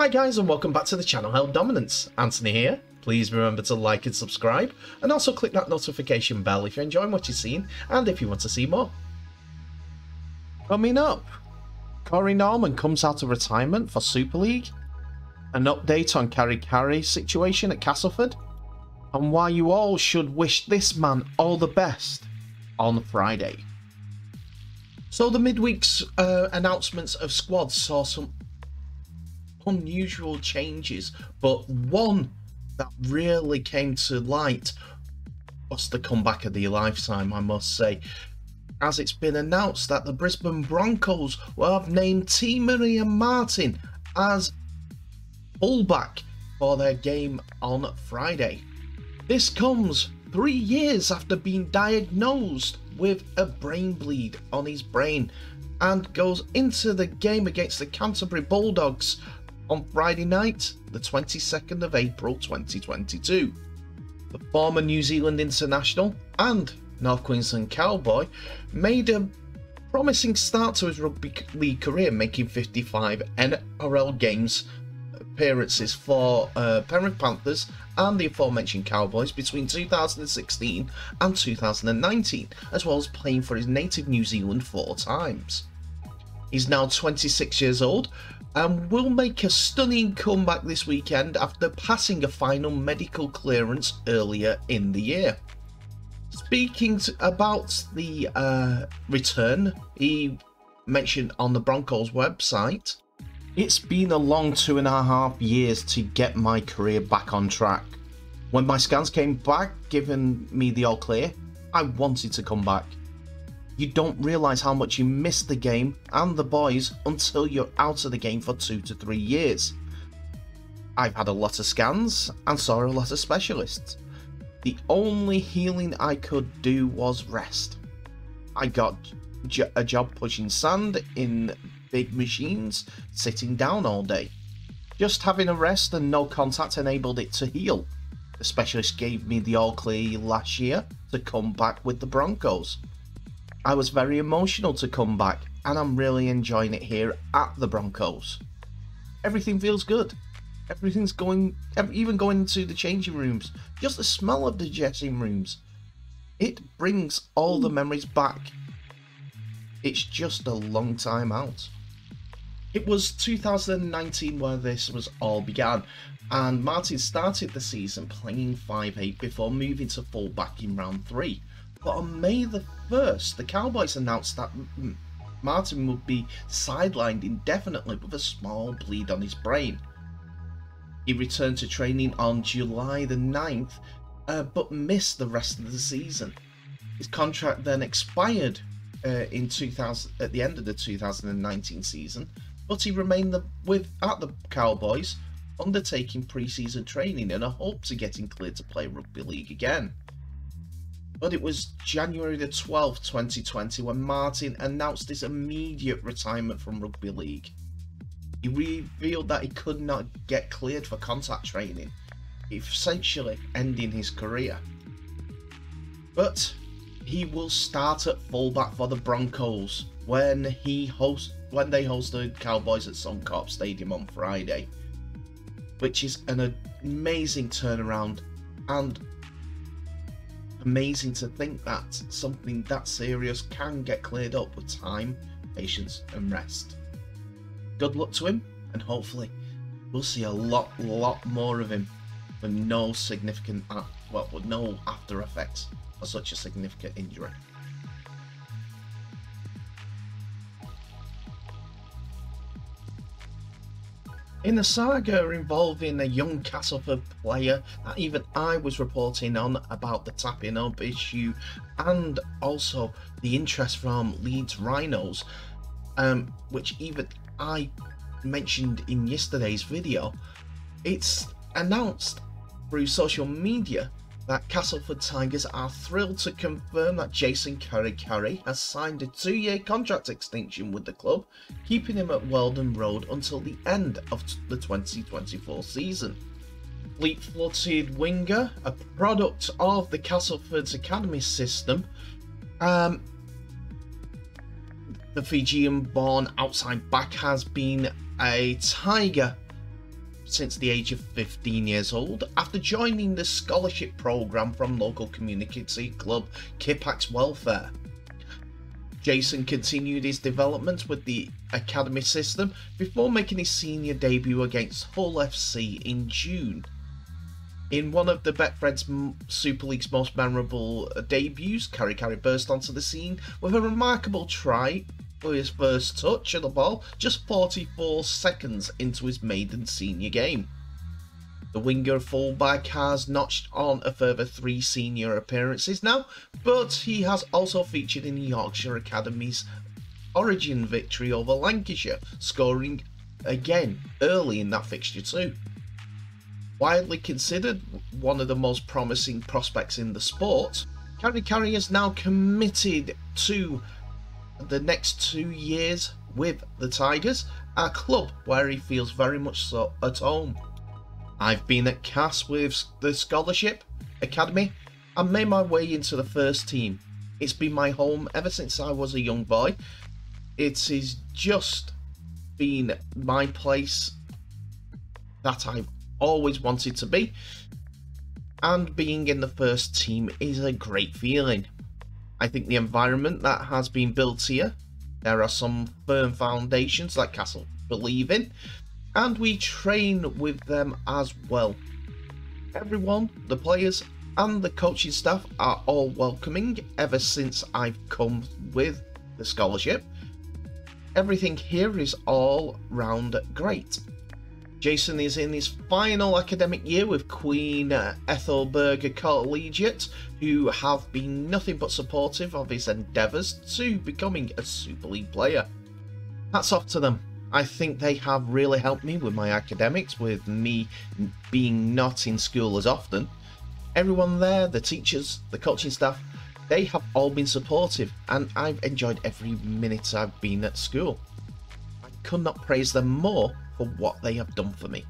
Hi guys and welcome back to the channel Held Dominance. Anthony here. Please remember to like and subscribe and also click that notification bell if you're enjoying what you're seeing and if you want to see more. Coming up, Corey Norman comes out of retirement for Super League, an update on Qareqare's situation at Castleford, and why you all should wish this man all the best on Friday. So the midweek's uh, announcements of squads saw some unusual changes, but one that really came to light was the comeback of the lifetime, I must say. As it's been announced that the Brisbane Broncos will have named Te Maire Martin as fullback for their game on Friday. This comes three years after being diagnosed with a brain bleed on his brain and goes into the game against the Canterbury Bulldogs on Friday night, the 22nd of April 2022. The former New Zealand international and North Queensland Cowboy made a promising start to his rugby league career, making 55 NRL games appearances for uh, Penrith Panthers and the aforementioned Cowboys between 2016 and 2019, as well as playing for his native New Zealand four times. He's now 26 years old and will make a stunning comeback this weekend after passing a final medical clearance earlier in the year. Speaking about the uh, return, he mentioned on the Broncos website, it's been a long two and a half years to get my career back on track. When my scans came back, giving me the all clear, I wanted to come back. You don't realise how much you miss the game and the boys until you're out of the game for two to three years. I've had a lot of scans and saw a lot of specialists. The only healing I could do was rest. I got a job pushing sand in big machines, sitting down all day. Just having a rest and no contact enabled it to heal. The specialist gave me the all clear last year to come back with the Broncos. I was very emotional to come back and I'm really enjoying it here at the Broncos. Everything feels good. Everything's going, even going to the changing rooms. Just the smell of the dressing rooms. It brings all the memories back. It's just a long time out. It was 2019 where this was all began, and Martin started the season playing 5'8 before moving to fullback in round 3. But on May the 1st, the Cowboys announced that Martin would be sidelined indefinitely with a small bleed on his brain. He returned to training on July the 9th, uh, but missed the rest of the season. His contract then expired uh, in 2000 at the end of the 2019 season, but he remained the, with at the Cowboys, undertaking pre-season training in a hope to getting cleared to play rugby league again. But it was January the 12th, 2020, when Martin announced his immediate retirement from rugby league. He revealed that he could not get cleared for contact training, essentially ending his career. But he will start at fullback for the Broncos when he hosts when they host the Cowboys at Suncorp Stadium on Friday, which is an amazing turnaround and amazing to think that something that serious can get cleared up with time, patience, and rest. Good luck to him, and hopefully, we'll see a lot, lot more of him with no significant, well, with no after effects of such a significant injury. In a saga involving a young Castleford player that even I was reporting on about the tapping up issue and also the interest from Leeds Rhinos, um, which even I mentioned in yesterday's video, it's announced through social media that Castleford Tigers are thrilled to confirm that Jason Qareqare has signed a two-year contract extension with the club, keeping him at Wheldon Road until the end of the 2024 season. Fleet-footed winger, a product of the Castleford's academy system, um, the Fijian-born outside back has been a Tiger since the age of 15 years old after joining the scholarship program from local community club Kippax Welfare. Jason continued his development with the academy system before making his senior debut against Hull FC in June. In one of the Betfred's Super League's most memorable uh, debuts, Qareqare burst onto the scene with a remarkable try for his first touch of the ball just 44 seconds into his maiden senior game. The winger fullback has notched on a further three senior appearances now, but he has also featured in the Yorkshire Academy's Origin victory over Lancashire, scoring again early in that fixture too. Widely considered one of the most promising prospects in the sport, Qareqare is now committed to the next two years with the Tigers, a club where he feels very much so at home. I've been at CAS with the Scholarship Academy and made my way into the first team. It's been my home ever since I was a young boy. It is just been my place that I've always wanted to be. And being in the first team is a great feeling. I think the environment that has been built here, there are some firm foundations that Castle believe in, and we train with them as well. Everyone, the players, and the coaching staff are all welcoming ever since I've come with the scholarship. Everything here is all round great. Jason is in his final academic year with Queen uh, Ethelburga Collegiate, who have been nothing but supportive of his endeavours to becoming a Super League player. Hats off to them. I think they have really helped me with my academics, with me being not in school as often. Everyone there, the teachers, the coaching staff, they have all been supportive and I've enjoyed every minute I've been at school. I could not praise them more for what they have done for me.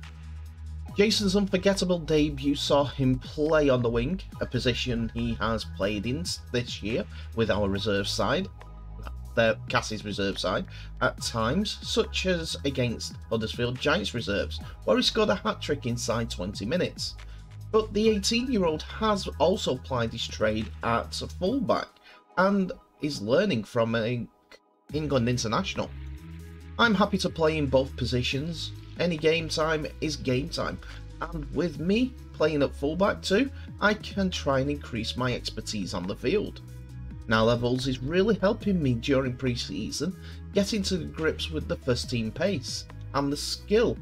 Jason's unforgettable debut saw him play on the wing, a position he has played in this year with our reserve side, their Cassie's reserve side at times, such as against Huddersfield Giants reserves, where he scored a hat trick inside 20 minutes. But the 18 year old has also plied his trade at fullback and is learning from an England international. I'm happy to play in both positions. Any game time is game time. And with me playing at fullback too, I can try and increase my expertise on the field. Niall Evalds is really helping me during pre-season getting to grips with the first team pace and the skill.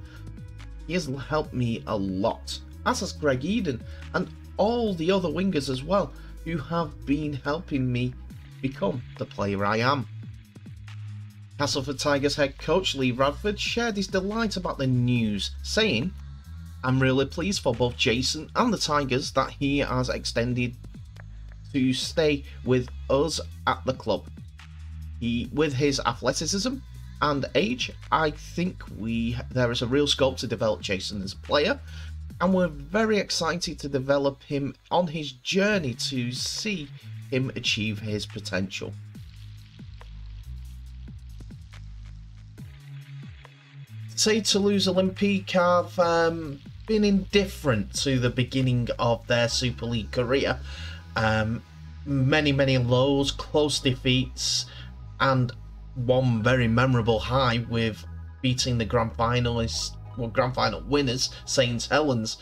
He has helped me a lot, as has Greg Eden and all the other wingers as well, who have been helping me become the player I am. Castleford Tigers head coach Lee Radford shared his delight about the news, saying, I'm really pleased for both Jason and the Tigers that he has extended to stay with us at the club. He, with his athleticism and age, I think we there is a real scope to develop Jason as a player, and we're very excited to develop him on his journey to see him achieve his potential. Say Toulouse Olympique have um, been indifferent to the beginning of their Super League career um, many, many lows, close defeats, and one very memorable high with beating the grand finalists, well, grand final winners, St. Helens,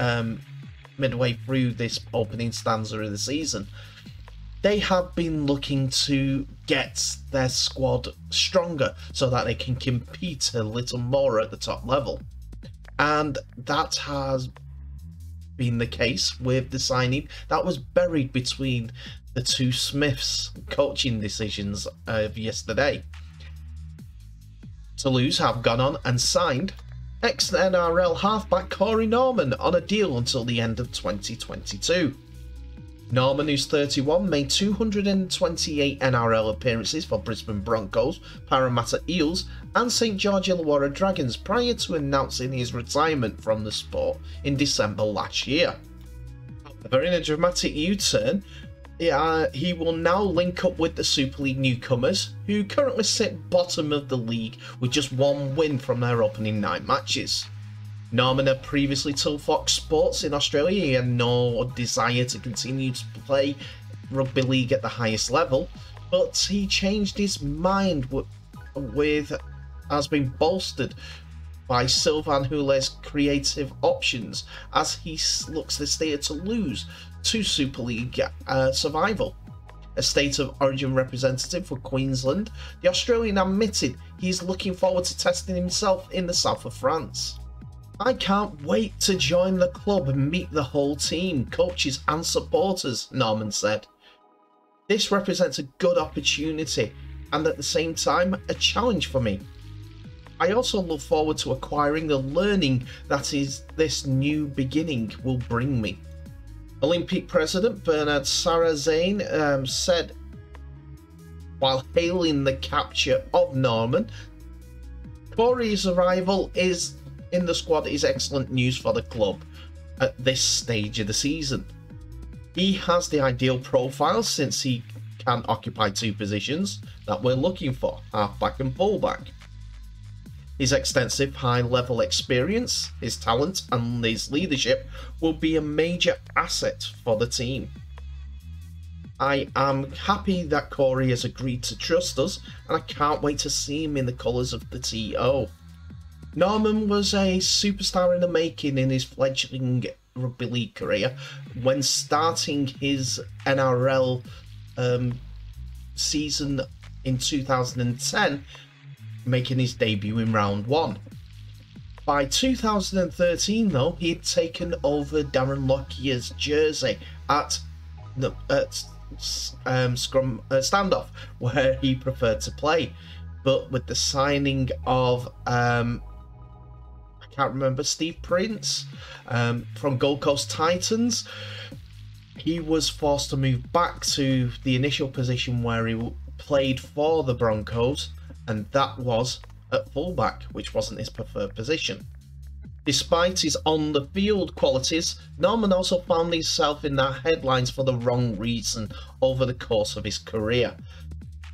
um, midway through this opening stanza of the season. They have been looking to get their squad stronger so that they can compete a little more at the top level. And that has been the case with the signing that was buried between the two Smiths coaching decisions of yesterday. Toulouse have gone on and signed ex-NRL halfback Corey Norman on a deal until the end of 2022. Norman, who's 31, made 228 NRL appearances for Brisbane Broncos, Parramatta Eels, and St George Illawarra Dragons prior to announcing his retirement from the sport in December last year. However, in a dramatic U-turn, uh, he will now link up with the Super League newcomers, who currently sit bottom of the league with just one win from their opening nine matches. Norman had previously told Fox Sports in Australia he had no desire to continue to play rugby league at the highest level, but he changed his mind with, has been bolstered by Sylvain Houles's creative options as he looks this year Toulouse to Super League uh, survival. A state of origin representative for Queensland, the Australian admitted he's looking forward to testing himself in the south of France. I can't wait to join the club and meet the whole team, coaches and supporters, Norman said. This represents a good opportunity and at the same time a challenge for me. I also look forward to acquiring the learning that is this new beginning will bring me. Olympic president Bernard Sarrazin um, said while hailing the capture of Norman, Corey's arrival is in the squad is excellent news for the club at this stage of the season. He has the ideal profile since he can occupy two positions that we're looking for halfback and fullback. His extensive high level experience, his talent, and his leadership will be a major asset for the team. I am happy that Corey has agreed to trust us, and I can't wait to see him in the colours of the TO. Norman was a superstar in the making in his fledgling rugby league career when starting his NRL um, season in 2010, making his debut in round one. By 2013, though, he had taken over Darren Lockyer's jersey at the at, um, Scrum uh, Standoff, where he preferred to play. But with the signing of um, can't remember, Steve Prince um, from Gold Coast Titans. He was forced to move back to the initial position where he played for the Broncos, and that was at fullback, which wasn't his preferred position. Despite his on the field qualities, Norman also found himself in the headlines for the wrong reason over the course of his career.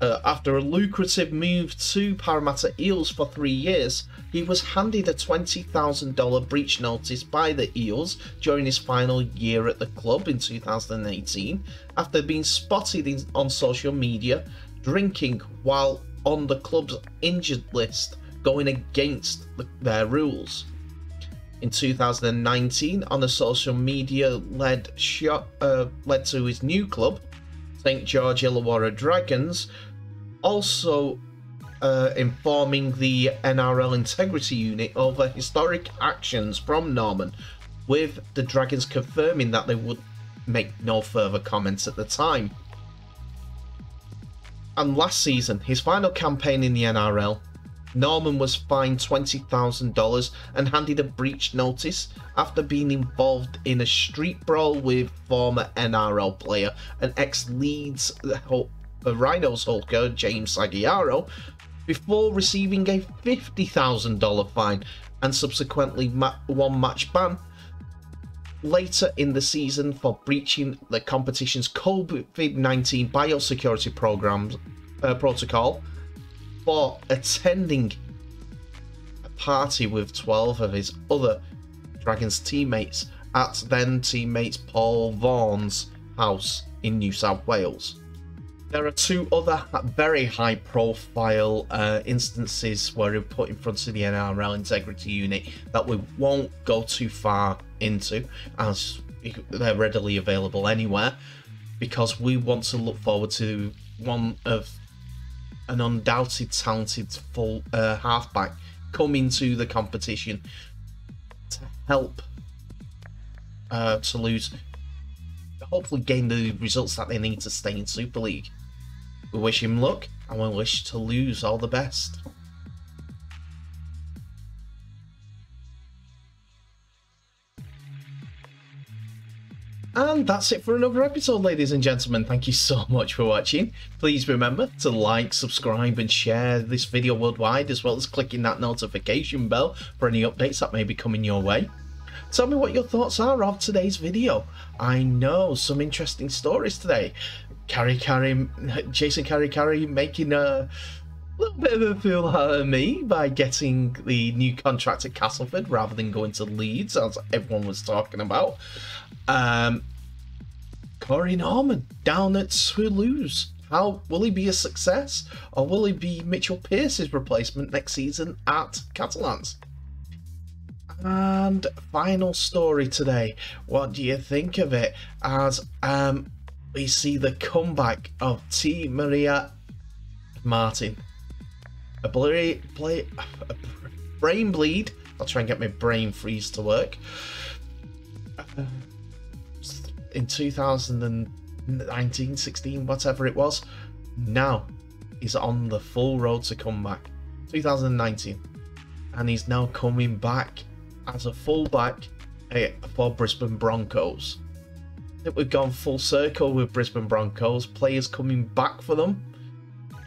Uh, after a lucrative move to Parramatta Eels for three years, he was handed a $20,000 breach notice by the Eels during his final year at the club in 2018 after being spotted in, on social media drinking while on the club's injured list, going against the, their rules. In 2019, on a social media led shot, uh, led to his new club, St George Illawarra Dragons, also uh, informing the NRL Integrity Unit over historic actions from Norman, with the Dragons confirming that they would make no further comments at the time. And last season, his final campaign in the NRL, Norman was fined $20,000 and handed a breach notice after being involved in a street brawl with former NRL player and ex Leeds Rhinos hooker James Segeyaro before receiving a $50,000 fine and subsequently ma- one match ban later in the season for breaching the competition's COVID 19 biosecurity programs, uh, protocol for attending a party with 12 of his other Dragons teammates at then teammates Paul Vaughan's house in New South Wales. There are two other very high profile uh, instances where we put in front of the NRL integrity unit that we won't go too far into as they're readily available anywhere because we want to look forward to one of an undoubted talented full uh, halfback coming to the competition to help uh, Toulouse hopefully gain the results that they need to stay in Super League. We wish him luck, and we wish Toulouse all the best. And that's it for another episode, ladies and gentlemen. Thank you so much for watching. Please remember to like, subscribe, and share this video worldwide, as well as clicking that notification bell for any updates that may be coming your way. Tell me what your thoughts are of today's video. I know some interesting stories today. Qareqare, Jason Qareqare making a a little bit of a fool out of me by getting the new contract at Castleford rather than going to Leeds, as everyone was talking about. Um, Corey Norman down at Toulouse. How will he be a success, or will he be Mitchell Pearce's replacement next season at Catalans? And final story today. What do you think of it? As um, we see the comeback of Te Maire Martin. A, blade, blade, a brain bleed. I'll try and get my brain freeze to work. in 2019, 16, whatever it was, now he's on the full road to comeback. 2019. And he's now coming back as a fullback for Brisbane Broncos. I think we've gone full circle with Brisbane Broncos. Players coming back for them,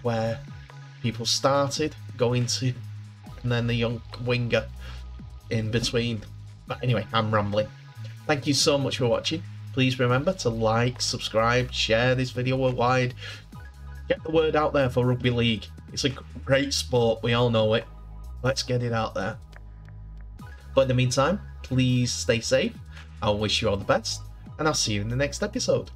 where people started going to, and then the young winger in between. But anyway, I'm rambling. Thank you so much for watching. Please remember to like, subscribe, share this video worldwide. Get the word out there for rugby league. It's a great sport, we all know it. Let's get it out there. But in the meantime, please stay safe. I'll wish you all the best, and I'll see you in the next episode.